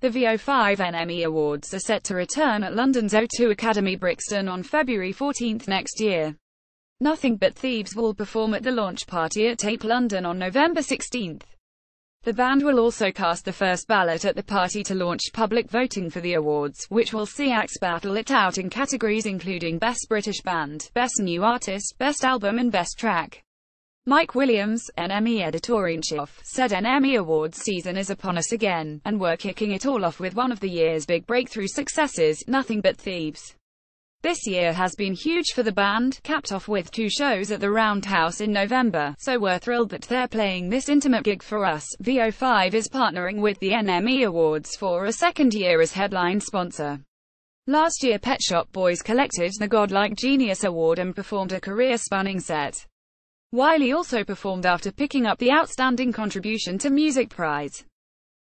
The VO5 NME Awards are set to return at London's O2 Academy Brixton on February 14 next year. Nothing But Thieves will perform at the launch party at Tape London on November 16. The band will also cast the first ballot at the party to launch public voting for the awards, which will see acts battle it out in categories including Best British Band, Best New Artist, Best Album and Best Track. Mike Williams, NME editor-in-chief, said NME Awards season is upon us again, and we're kicking it all off with one of the year's big breakthrough successes, Nothing But Thieves. This year has been huge for the band, capped off with two shows at the Roundhouse in November, so we're thrilled that they're playing this intimate gig for us. VO5 is partnering with the NME Awards for a second year as headline sponsor. Last year Pet Shop Boys collected the Godlike Genius Award and performed a career-spanning set. Wiley also performed after picking up the Outstanding Contribution to Music prize.